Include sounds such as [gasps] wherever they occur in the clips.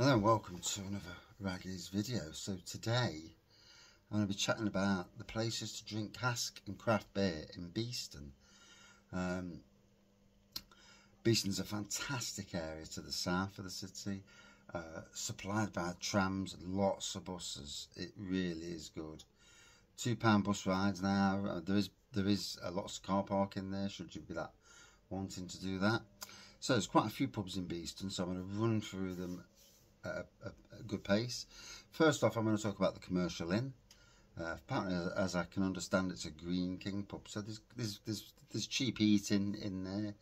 Hello and welcome to another Wraggy's video. So today I'm going to be chatting about the places to drink cask and craft beer in Beeston. Um, Beeston's a fantastic area to the south of the city, uh, supplied by trams, lots of buses. It really is good. Two pound bus rides now. Uh, there is there is a lots of car park in there. Should you be that wanting to do that? So there's quite a few pubs in Beeston. So I'm going to run through them at a, a, good pace. First off, I'm going to talk about the Commercial Inn. Uh, apparently, as, as, I can understand, it's a Greene King pub, so there's there's there's, there's cheap eating in there.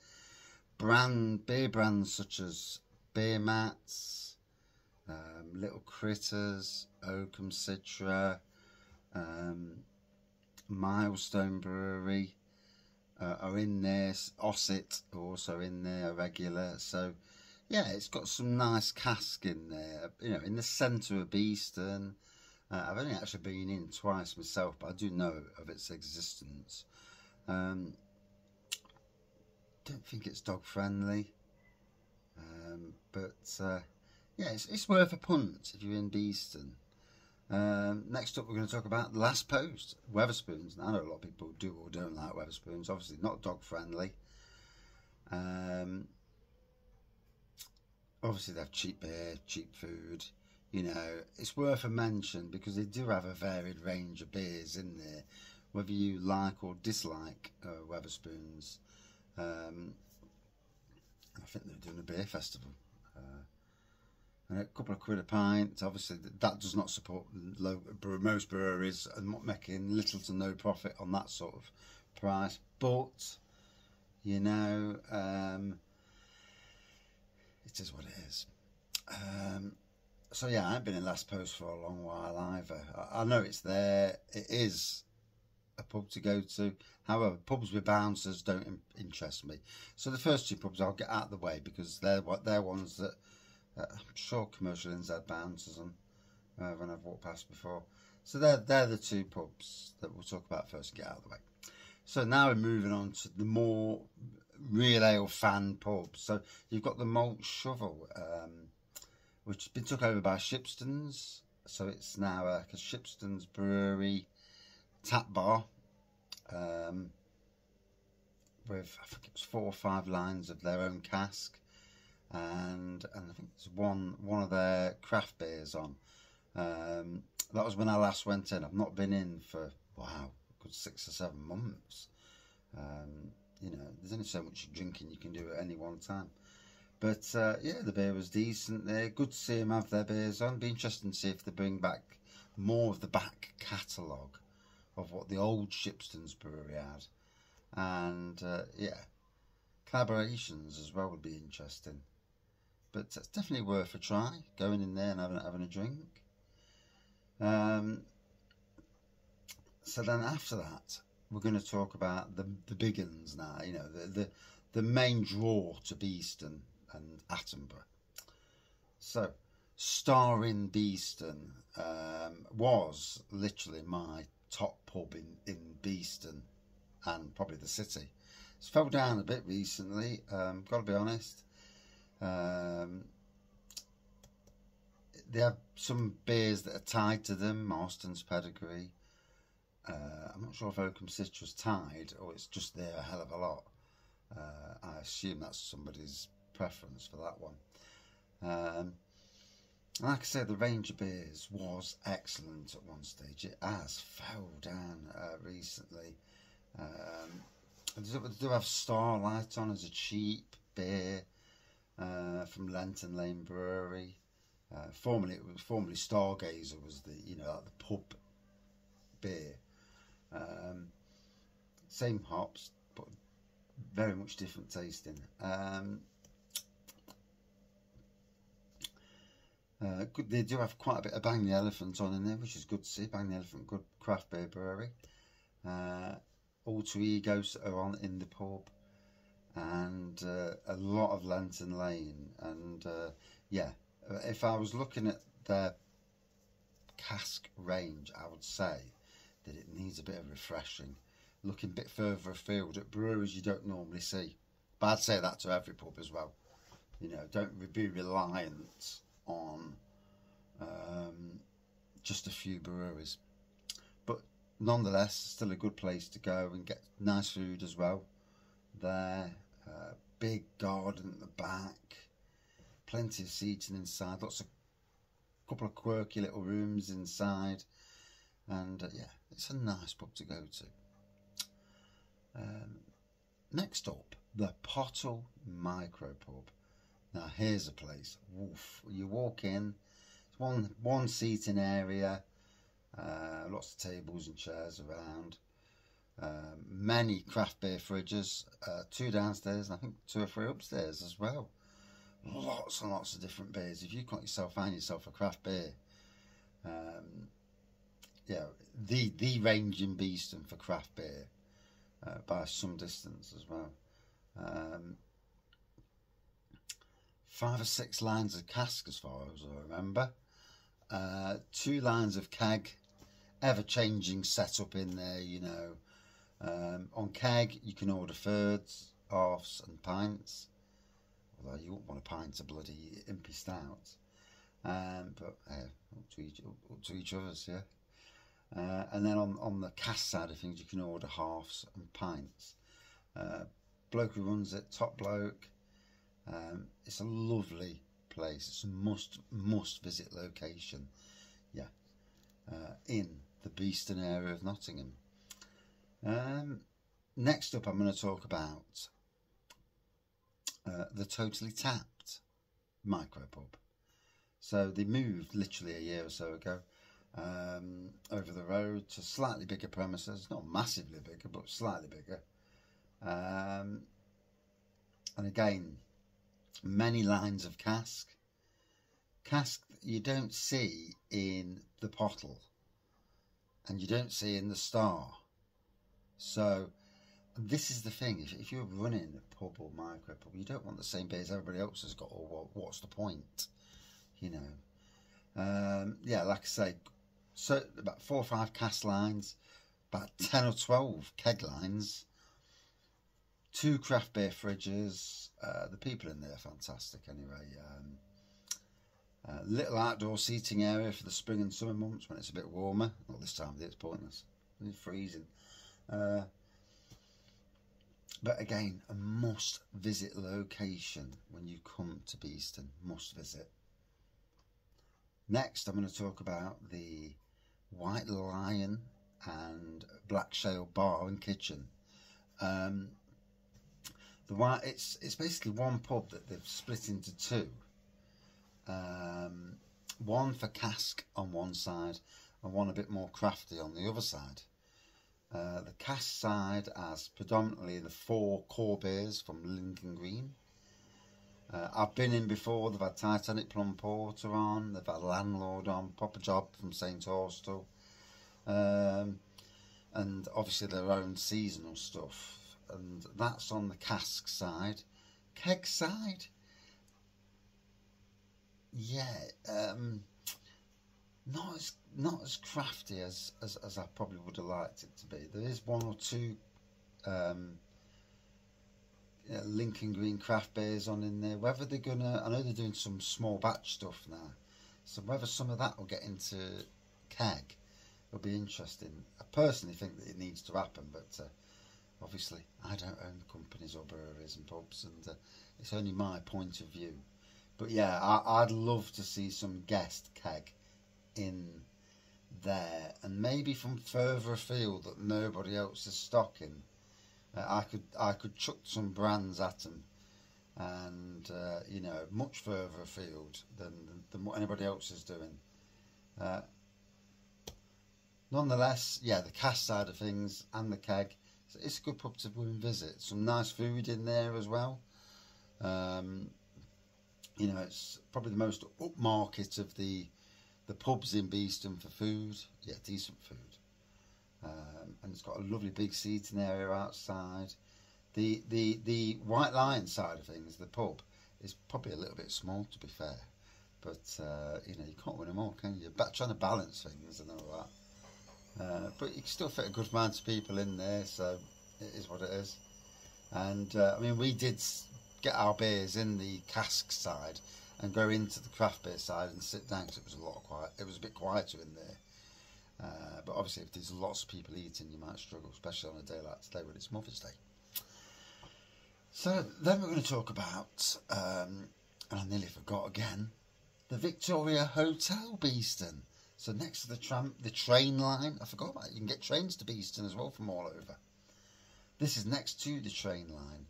Brand beer brands such as Beer Mats, um, Little Critters, Oakham Citra, um, Milestone Brewery uh, are in there. Ossett also in there, regular. So yeah, it's got some nice cask in there. You know, in the centre of Beeston. Uh, I've only actually been in twice myself, but I do know of its existence. Um, don't think it's dog friendly, um, but uh, yeah, it's, it's worth a punt if you're in Beeston. Um, next up, we're going to talk about the last post, Wetherspoons. I know a lot of people do or don't like Wetherspoons. Obviously, not dog friendly. Um, obviously they have cheap beer, cheap food. You know, it's worth a mention because they do have a varied range of beers in there, whether you like or dislike uh, Wetherspoons. Um, I think they're doing a beer festival. Uh, and a couple of quid a pint. Obviously, that does not support low, most breweries and making little to no profit on that sort of price. But, you know, um, it is what it is. Um, so yeah, I haven't been in Last Post for a long while either. I, I know it's there. It is a pub to go to. However, pubs with bouncers don't in interest me. So the first two pubs I'll get out of the way because they're what they're ones that uh, I'm sure commercial inns had bouncers on uh, when I've walked past before. So they're they're the two pubs that we'll talk about first. Get out of the way. So now we're moving on to the more real ale fan pubs. So you've got the Malt Shovel, um, which has been took over by Shipstone's. So it's now a, Shipstone's brewery tap bar um, with I think it was four or five lines of their own cask, and and I think there's one one of their craft beers on. Um, that was when I last went in. I've not been in for wow, six or seven months. Um, you know, there's only so much drinking you can do at any one time. But uh, yeah, the beer was decent there. Good to see them have their beers on. Be interesting to see if they bring back more of the back catalogue of what the old Shipstone's brewery had. And uh, yeah, collaborations as well would be interesting. But it's definitely worth a try, going in there and having, having a drink. Um, so then after that, we're going to talk about the the big uns now. You know, the the, the main draw to Beeston and Attenborough. So, Star Inn Beeston um, was literally my top pub in in Beeston and probably the city. It's fell down a bit recently. Um, Got to be honest. Um, they have some beers that are tied to them, Marston's Pedigree. Uh, I'm not sure if Oakham Citra's tied or it's just there a hell of a lot. Uh, I assume that's somebody's preference for that one. Um, like I said, the range of beers was excellent at one stage. It has fell down uh, recently. Um, they do have Starlight on as a cheap beer uh, from Lenton Lane Brewery. Uh, formerly, it was formerly Stargazer was the you know like the pub beer. Um, same hops, but very much different tasting. Um, uh, good, they do have quite a bit of Bang the Elephant on in there, which is good to see. Bang the Elephant, good craft beer brewery. Uh, Alter Egos are on in the pub, and uh, a lot of Lenton Lane. And uh, yeah, if I was looking at their cask range, I would say that it needs a bit of refreshing. Looking a bit further afield at breweries you don't normally see. But I'd say that to every pub as well. You know, don't be reliant on um, just a few breweries. But nonetheless, still a good place to go and get nice food as well. There, uh, big garden at the back, plenty of seating inside, lots of couple of quirky little rooms inside, and uh, yeah, it's a nice pub to go to. Um, next up, the Pottle Micro Pub. Now here's a place. Woof! You walk in, it's one one seating area, uh, lots of tables and chairs around. Um, many craft beer fridges, uh, two downstairs, and I think two or three upstairs as well. Lots and lots of different beers. If you got yourself find yourself a craft beer, um, yeah, the the range in Beeston for craft beer uh, by some distance as well. Um, five or six lines of cask, as far as I remember. Uh, two lines of keg, ever changing setup in there, you know. Um, on keg, you can order thirds, halves, and pints. Although you won't want a pint of bloody impy stout. Um, but uh, up, to each, up to each other's, yeah. Uh, and then on, on the cast side of things, you can order halves and pints. Uh, bloke who runs it, top bloke. Um, it's a lovely place. It's a must must visit location. Yeah, uh, in the Beeston area of Nottingham. Um, next up, I'm going to talk about uh, the Totally Tapped micro pub. So they moved literally a year or so ago um, over the road to slightly bigger premises, not massively bigger, but slightly bigger. Um, and again, many lines of cask. Cask you don't see in the pottle and you don't see in the star. So this is the thing, if, if you're running a pub or micro pub, you don't want the same beer as everybody else has got, or what's the point? You know. Um, yeah, like I say, so about four or five cast lines, about 10 or 12 keg lines, two craft beer fridges. Uh, the people in there are fantastic anyway. Um, uh, little outdoor seating area for the spring and summer months when it's a bit warmer. Not this time of year, it's pointless. It's freezing. Uh, but again, a must visit location when you come to Beeston. Must visit. Next, I'm going to talk about the White Lion and Blackshale Bar and Kitchen. Um, the white it's it's basically one pub that they've split into two. Um, one for cask on one side, and one a bit more crafty on the other side. Uh, the cask side has predominantly the four core beers from Lincoln Green. Uh, I've been in before. They've had Titanic Plum Porter on. They've had Landlord on. Proper Job from St Austell. Um, and obviously their own seasonal stuff. And that's on the cask side. Keg side, yeah, um, not as not as crafty as, as, as I probably would have liked it to be. There is one or two um, you Lincoln Green craft beers on in there. Whether they're gonna, I know they're doing some small batch stuff now, so whether some of that will get into keg will be interesting. I personally think that it needs to happen, but uh, obviously I don't own the companies or breweries and pubs, and uh, it's only my point of view. But yeah, I, would love to see some guest keg in there, and maybe from further afield that nobody else is stocking. Uh, I could I could chuck some brands at them, and uh, you know much further afield than than what anybody else is doing. Uh, nonetheless, yeah, the cask side of things and the keg, it's a good pub to visit. Some nice food in there as well. Um, you know, it's probably the most upmarket of the the pubs in Beeston for food. Yeah, decent food. Um, and it's got a lovely big seating area outside. The the the White Lion side of things, the pub, is probably a little bit small to be fair. But uh, you know, you can't win them all, can you? But trying to balance things and all that. Uh, but you can still fit a good amount of people in there, so it is what it is. And uh, I mean, we did get our beers in the cask side, and go into the craft beer side and sit down because it was a lot quiet. It was a bit quieter in there. Uh, but obviously, if there's lots of people eating, you might struggle, especially on a day like today when it's Mother's Day. So then we're going to talk about, um, and I nearly forgot again, the Victoria Hotel Beeston. So next to the tram, the train line, I forgot about it. You can get trains to Beeston as well from all over. This is next to the train line.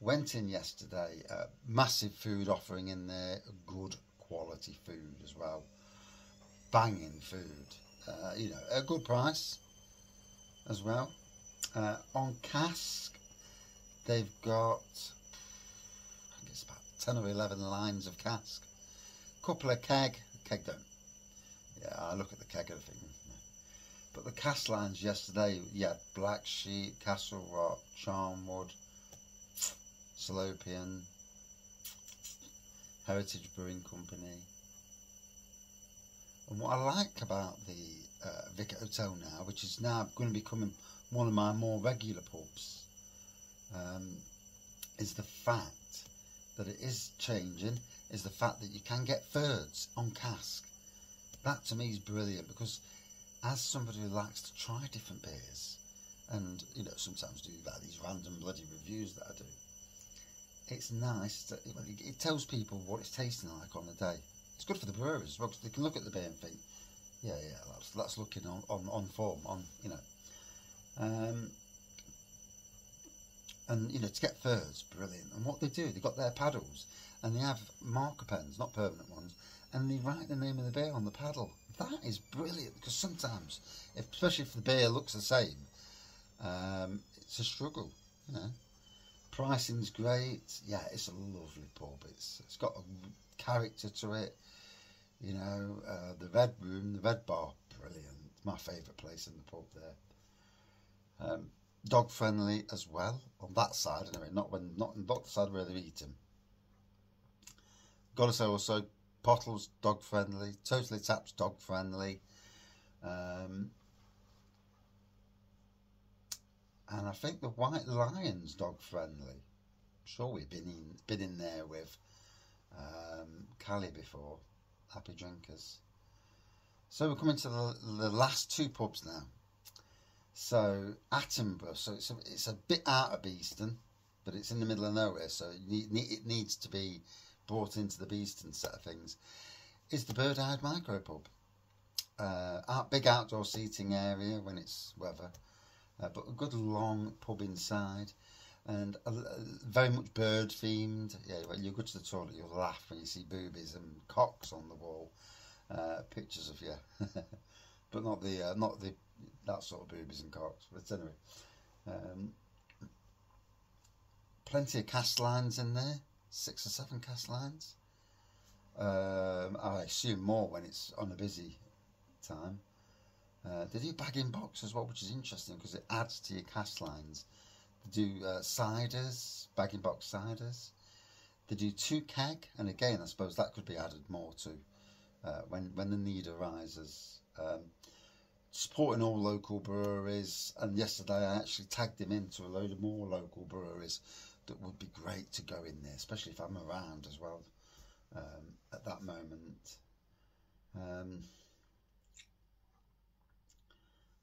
Went in yesterday. Uh, massive food offering in there. Good quality food as well. Banging food. Uh, you know, a good price as well. Uh, on cask, they've got I it's about ten or eleven lines of cask. Couple of keg. Keg don't. Yeah, I look at the keg and think. No. But the cask lines yesterday, yeah, Black Sheep, Castle Rock, Charnwood, Salopian, Heritage Brewing Company. And what I like about the uh, Vic Hotel now, which is now going to be becoming one of my more regular pubs, um, is the fact that it is changing, is the fact that you can get thirds on cask. That to me is brilliant because as somebody who likes to try different beers, and you know sometimes do that these random bloody reviews that I do, it's nice it, it tells people what it's tasting like on the day. It's good for the brewers as well because they can look at the beer and think, yeah, yeah, that's that's looking on on, on form, on you know. Um, and you know to get thirds, brilliant. And what they do, they got their paddles, and they have marker pens, not permanent ones, and they write the name of the beer on the paddle. That is brilliant because sometimes, if, especially if the beer looks the same, um, it's a struggle. You know, pricing's great. Yeah, it's a lovely pub. It's it's got a character to it. You know, uh, the Red Room, the Red Bar, brilliant. My favourite place in the pub there. Um, dog friendly as well on that side anyway. Not when not not the side where they're eating. Got to say also, Pottles dog friendly. Totally Taps dog friendly. Um, and I think the White Lions dog friendly. I'm sure we've been in been in there with um, Callie before. Happy drinkers. So we're coming to the, the last two pubs now. So Attenborough, so it's a, it's a bit out of Beeston, but it's in the middle of nowhere, so it, need, it needs to be brought into the Beeston set of things. Is the Bird Hide Micro Pub. Uh, big outdoor seating area when it's weather, uh, but a good long pub inside, and very much bird themed. Yeah, when you go to the toilet, you'll laugh when you see boobies and cocks on the wall. Uh, pictures of you, [laughs] but not the uh, not the that sort of boobies and cocks. But anyway, um, plenty of cast lines in there, six or seven cast lines. Um, I assume more when it's on a busy time. Uh, they do bag in box as well, which is interesting because it adds to your cast lines. They do uh, ciders, bag in box ciders. They do two keg, and again, I suppose that could be added more to uh, when when the need arises. Um, supporting all local breweries. And yesterday I actually tagged him into a load of more local breweries that would be great to go in there, especially if I'm around as well um, at that moment. Um,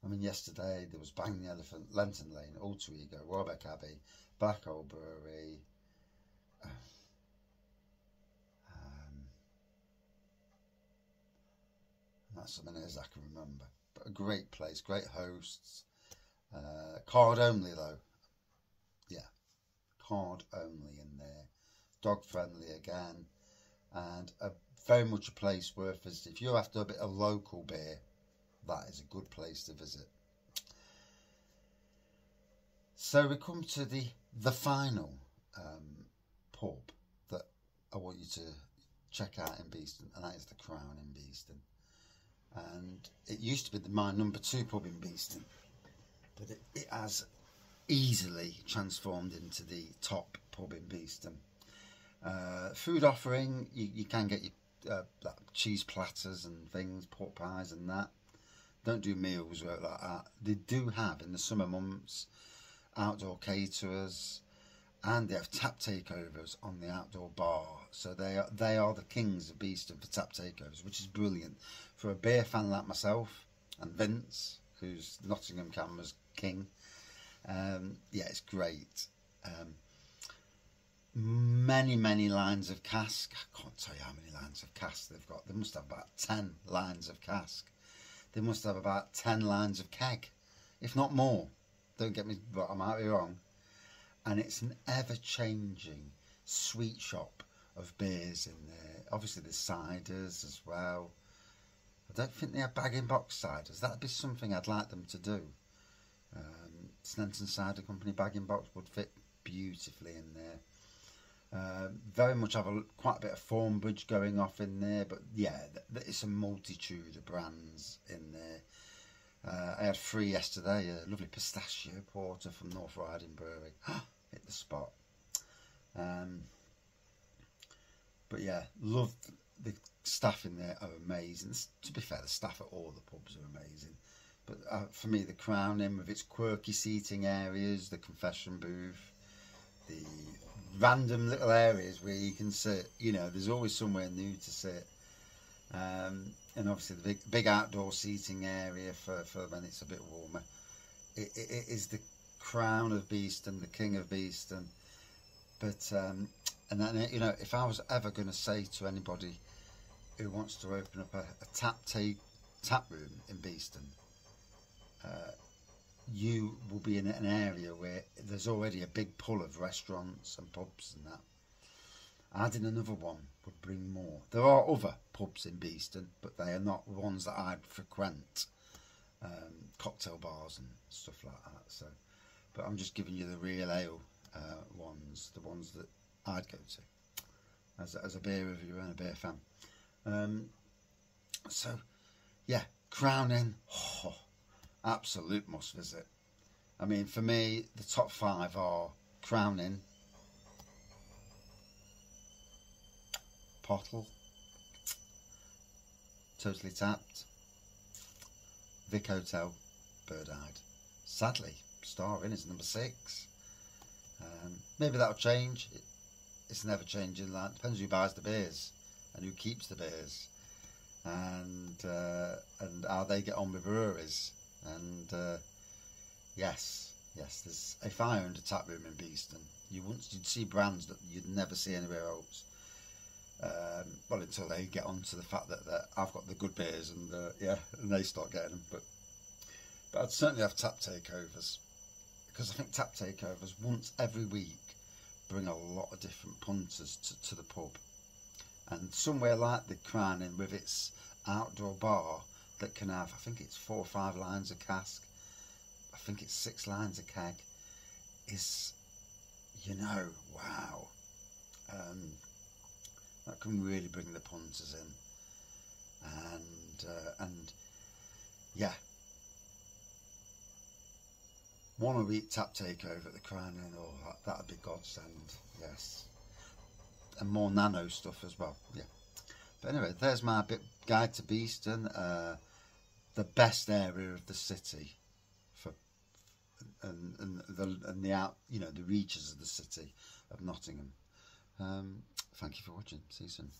I mean, yesterday there was Bang the Elephant, Lenton Lane, Alter Ego, Welbeck Abbey, Black Hole Brewery. Um, that's something as I can remember But a great place, great hosts. Uh, card only though. Yeah, card only in there. Dog friendly again, and a very much a place worth visiting. If you're after a bit of local beer, that is a good place to visit. So we come to the the final um, pub that I want you to check out in Beeston, and that is the Crown in Beeston and it used to be the, my number two pub in Beeston, but it, it has easily transformed into the top pub in Beeston. Uh, food offering, you, you can get your uh, cheese platters and things, pork pies and that. Don't do meals like that. They do have in the summer months outdoor caterers, and they have tap takeovers on the outdoor bar. So they are they are the kings of Beeston for tap takeovers, which is brilliant for a beer fan like myself and Vince, who's Nottingham CAMRA's king. Um, yeah, it's great. Um, many many lines of cask. I can't tell you how many lines of cask they've got. They must have about ten lines of cask. They must have about ten lines of keg, if not more. Don't get me, but I might be wrong and it's an ever changing sweet shop of beers in there. Obviously, there's ciders as well. I don't think they have bag in box ciders. That'd be something I'd like them to do. Um, Sneinton Cider Company bag in box would fit beautifully in there. Uh, very much have a, quite a bit of Thornbridge going off in there, but yeah, it's a multitude of brands in there. Uh, I had three yesterday, a lovely pistachio porter from North Riding Brewery. [gasps] Hit the spot. Um, but yeah, love the staff in there are amazing. To be fair, the staff at all the pubs are amazing. But uh, for me, the Crown Inn with its quirky seating areas, the confession booth, the random little areas where you can sit. You know, there's always somewhere new to sit. Um, and obviously the big, big outdoor seating area for, for when it's a bit warmer. It, it, it is the crown of Beeston, the king of Beeston. But um, and then you know, if I was ever going to say to anybody who wants to open up a, a tap tea tap room in Beeston, uh, you will be in an area where there's already a big pull of restaurants and pubs and that. Adding another one would bring more. There are other pubs in Beeston, but they are not ones that I'd frequent. Um, cocktail bars and stuff like that. So, but I'm just giving you the real ale uh, ones, the ones that I'd go to as as a beer reviewer and a beer fan. Um, so, yeah, Crown Inn, oh, absolute must visit. I mean, for me, the top five are Crown Inn, Pottle, Totally Tapped, Vic Hotel, Bird Hide. Sadly, Star Inn is number six. Um, maybe that'll change. It, it's never changing. That depends who buys the beers and who keeps the beers, and uh, and how they get on with breweries. And uh, yes, yes. There's a tap room in Beeston, you wouldn't you'd see brands that you'd never see anywhere else. Um, well, until they get on to the fact that, that I've got the good beers and uh, yeah, and they start getting them. But but I'd certainly have tap takeovers because I think tap takeovers once every week bring a lot of different punters to, to the pub. And somewhere like the Crown Inn with its outdoor bar that can have, I think it's four or five lines of cask, I think it's six lines of keg, is, you know, wow. Um, that can really bring the punters in. And, uh, and yeah, one a week tap takeover at the Crown Inn, oh, that, that'd be godsend, yes. And more nano stuff as well, yeah. But anyway, there's my bit guide to Beeston, uh, the best area of the city for and, and the and the out you know the reaches of the city of Nottingham. Um, thank you for watching. See you soon.